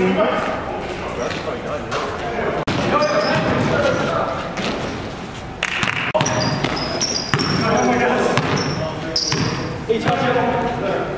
Hey, o u c h it.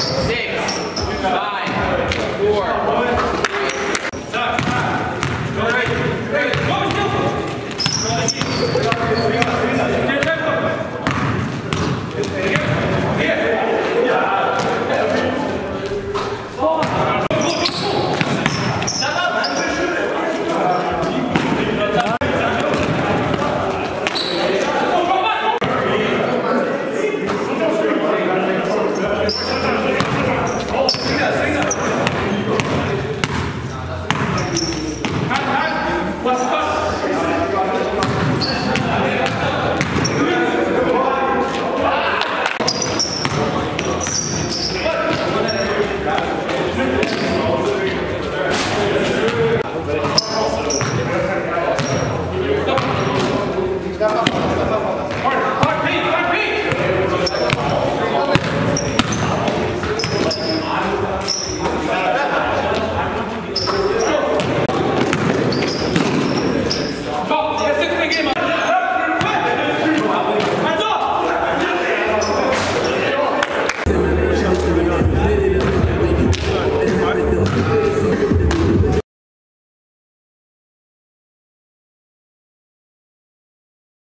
six, five, four, попалась.